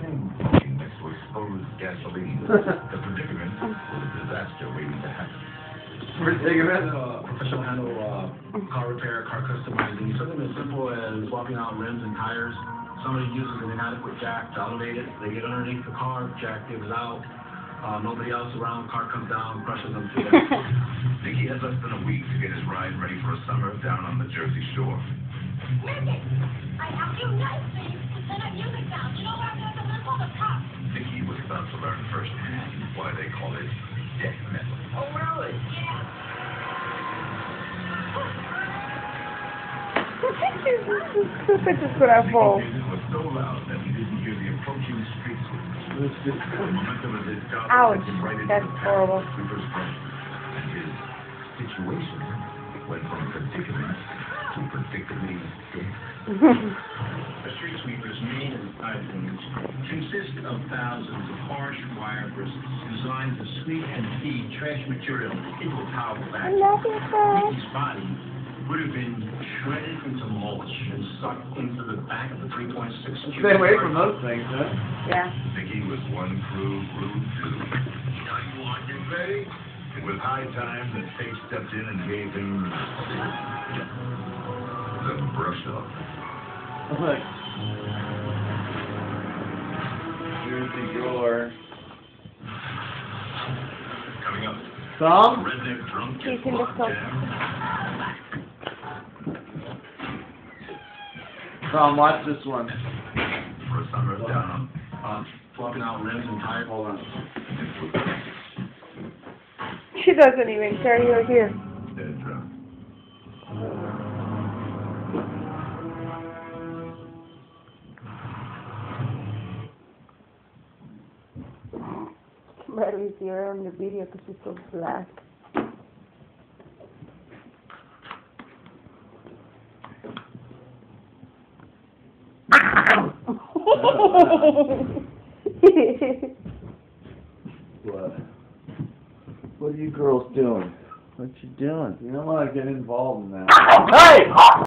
To the predicament was a disaster waiting to happen. Predicament? Professional handle uh, car repair, car customizing, something as simple as swapping out rims and tires. Somebody uses an inadequate jack to elevate it. They get underneath the car, jack gives out. Uh, nobody else around, car comes down, crushes them to death. Nicky had less than a week to get his ride ready for a summer down on the Jersey Shore. Megan, I have you nicely to send a music down. You know where I'm they call it death metal. oh, really? Yeah. Stupid disgraceful. Music was so loud that he didn't hear the approaching street sweepers. The momentum of his job Ouch, took him right into that's horrible. of the sweeper's front. And his situation went from predicament to predictably death. A street sweeper's main items consist of thousands of harsh wire bristles designed to sweep and feed trash material into a powerful I vacuum. love you, Fred. Mickey's body would have been shredded into mulch and sucked into the back of the 3.6 Stay away from those things, huh? Yeah. Nicky was one crew glued to. Now you want it ready? It was high time that fate stepped in and gave him the brush up. Look. Here's the door. Sofa. down. Tom, watch this one. For a summer down swapping out rims and tires. Hold on. She doesn't even care you're here. Dead drunk. Barely see her on the video because she's so black. What? What are you girls doing? What you doing? You don't want to get involved in that. Hey!